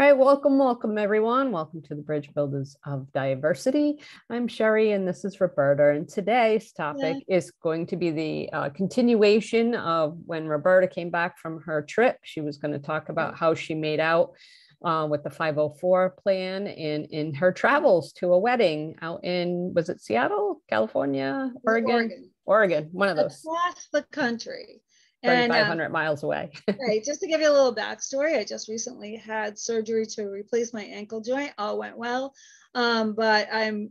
All right, welcome, welcome everyone. Welcome to the Bridge Builders of Diversity. I'm Sherry and this is Roberta. And today's topic yeah. is going to be the uh, continuation of when Roberta came back from her trip. She was going to talk about how she made out uh, with the 504 plan in, in her travels to a wedding out in, was it Seattle, California, Oregon? Oregon, Oregon one of those. Across the country. 3,500 um, miles away. right. Just to give you a little backstory, I just recently had surgery to replace my ankle joint. All went well, um, but I'm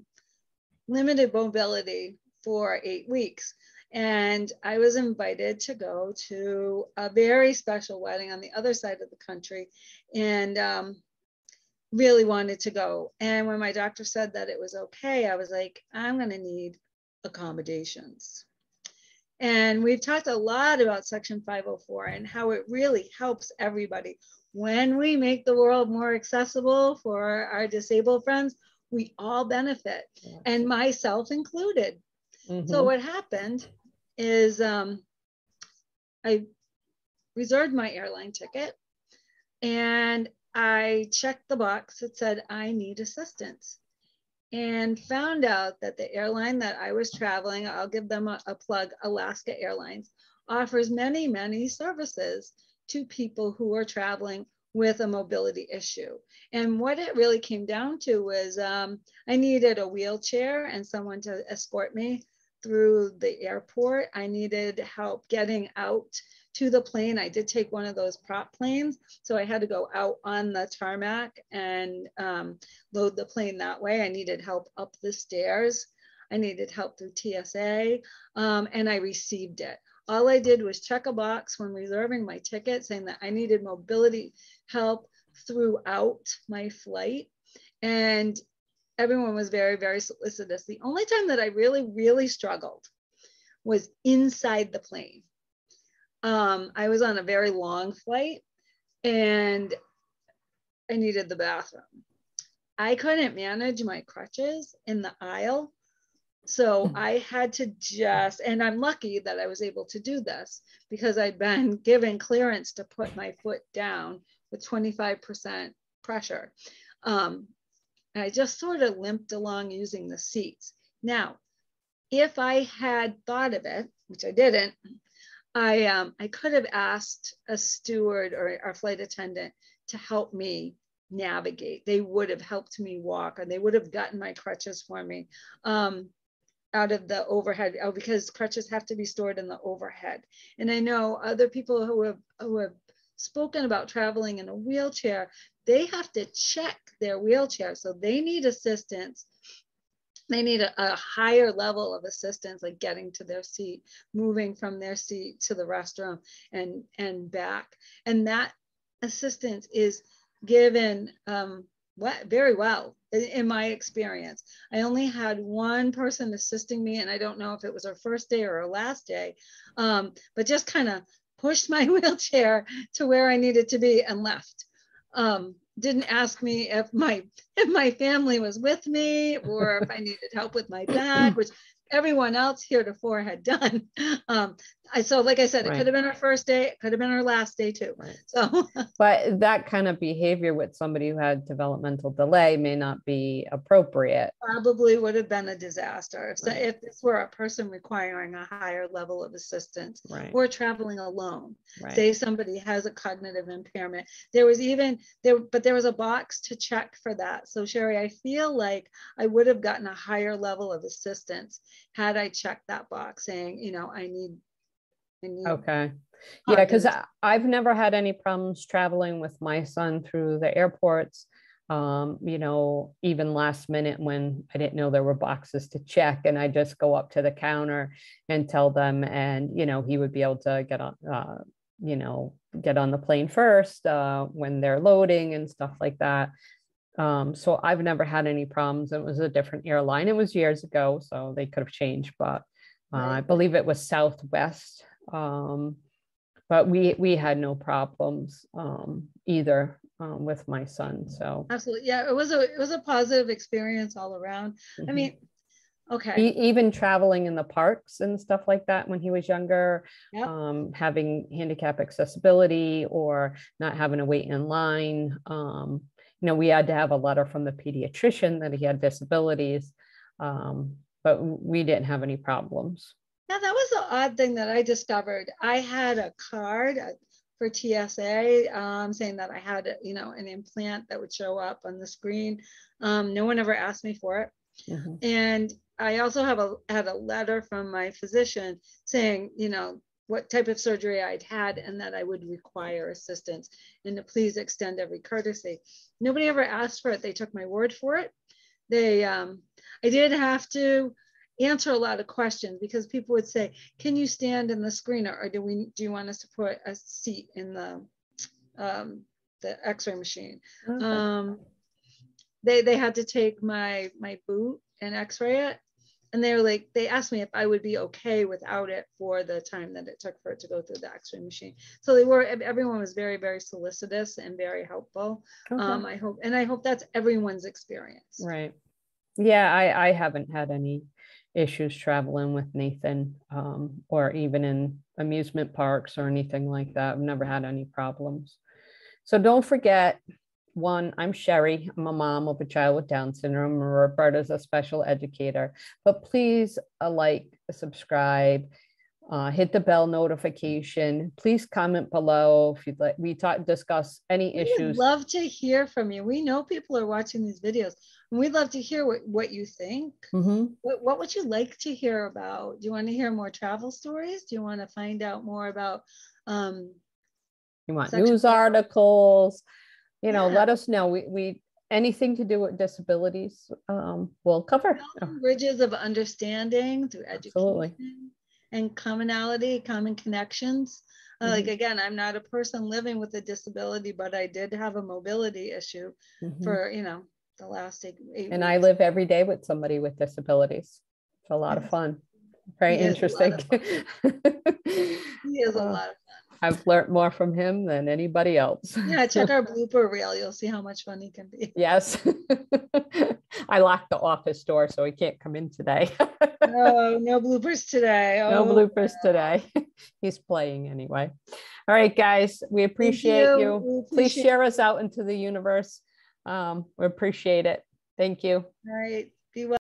limited mobility for eight weeks. And I was invited to go to a very special wedding on the other side of the country and um, really wanted to go. And when my doctor said that it was okay, I was like, I'm going to need accommodations. And we've talked a lot about Section 504 and how it really helps everybody. When we make the world more accessible for our disabled friends, we all benefit, and myself included. Mm-hmm. So, what happened is um, I reserved my airline ticket and I checked the box that said, I need assistance and found out that the airline that I was traveling, I'll give them a, a, plug, Alaska Airlines, offers many, many services to people who are traveling with a mobility issue. And what it really came down to was um, I needed a wheelchair and someone to escort me through the airport. I needed help getting out to the plane. I did take one of those prop planes. So I had to go out on the tarmac and um, load the plane that way. I needed help up the stairs. I needed help through TSA um, and I received it. All I did was check a box when reserving my ticket saying that I needed mobility help throughout my flight. And everyone was very, very solicitous. The only time that I really, really struggled was inside the plane um, I was on a very long flight and I needed the bathroom. I couldn't manage my crutches in the aisle. So hmm. I had to just, and I'm lucky that I was able to do this because I'd been given clearance to put my foot down with 25% pressure. Um, and I just sort of limped along using the seats. Now, if I had thought of it, which I didn't, I um, I could have asked a steward or a flight attendant to help me navigate. They would have helped me walk, or they would have gotten my crutches for me um, out of the overhead oh, because crutches have to be stored in the overhead. And I know other people who have who have spoken about traveling in a wheelchair, they have to check their wheelchair, so they need assistance. They need a, a, higher level of assistance like getting to their seat moving from their seat to the restroom and and back. And that assistance is given um, what, very well in, in my experience. I only had one person assisting me and i don't know if it was her first day or her last day um, but just kind of pushed my wheelchair to where i needed to be and left um, didn't ask me if my if my family was with me or if I needed help with my back, which everyone else heretofore had done. Um, I so like I said, it right. could have been our first day, it could have been our last day too. Right. So, but that kind of behavior with somebody who had developmental delay may not be appropriate. Probably would have been a disaster if, right. if this were a person requiring a higher level of assistance or traveling alone. Say somebody has a cognitive impairment. There was even there, but there was a box to check for that. So Sherry, I feel like I would have gotten a higher level of assistance had I checked that box saying, you know, I need Okay. Yeah, because I've never had any problems traveling with my son through the airports. Um, you know, even last minute when I didn't know there were boxes to check, and I just go up to the counter and tell them, and you know, he would be able to get on, uh, you know, get on the plane first uh, when they're loading and stuff like that. Um, so I've never had any problems. It was a different airline. It was years ago, so they could have changed, but uh. I believe it was Southwest um, but we we had no problems um, either um, with my son. So absolutely, yeah, it was a it was a positive experience all around. Mm-hmm. I mean, okay, even traveling in the parks and stuff like that when he was younger, yep. um, having handicap accessibility or not having to wait in line. Um, you know, we had to have a letter from the pediatrician that he had disabilities. Um, but we didn't have any problems. Yeah, that was the odd thing that I discovered. I had a card uh, for TSA um, saying that I had, you know, an implant that would show up on the screen. Um, no one ever asked me for it. Mm-hmm. And I also have a had a letter from my physician saying, you know, what type of surgery I'd had and that I would require assistance and to please extend every courtesy. Nobody ever asked for it. They took my word for it. They, um, I did have to answer a lot of questions because people would say, "Can you stand in the screener, or do we do you want us to put a seat in the um, the X-ray machine?" Okay. Um, they they had to take my my boot and X-ray it, and they were like, they asked me if I would be okay without it for the time that it took for it to go through the X-ray machine. So they were everyone was very very solicitous and very helpful. Okay. Um, I hope and I hope that's everyone's experience. Right. Yeah, I I haven't had any issues traveling with Nathan um, or even in amusement parks or anything like that. I've never had any problems. So don't forget, one, I'm Sherry. I'm a mom of a child with Down syndrome. Roberta's a special educator. But please uh, like, subscribe, uh, hit the bell notification. Please comment below if you'd like. We talk discuss any we issues. love to hear from you. We know people are watching these videos. And we'd love to hear what, what you think. Mm-hmm. What, what would you like to hear about? Do you want to hear more travel stories? Do you want to find out more about um, you want news articles? You know, yeah. let us know. We we anything to do with disabilities, um, we'll cover. Bridges of understanding through education Absolutely. And commonality, common connections. Uh, mm-hmm. Like again, I'm not a person living with a disability, but I did have a mobility issue mm-hmm. for you know the last eight, eight and weeks. I live every day with somebody with disabilities. It's a lot of fun. Very he interesting. he is a lot of fun. I've learned more from him than anybody else. Yeah, check our blooper reel. You'll see how much fun he can be. Yes. I locked the office door, so he can't come in today. no, no bloopers today. Oh, no bloopers today. He's playing anyway. All right, guys, we appreciate you. you. We appreciate Please share us out into the universe. Um, we appreciate it. Thank you. All right. Be well.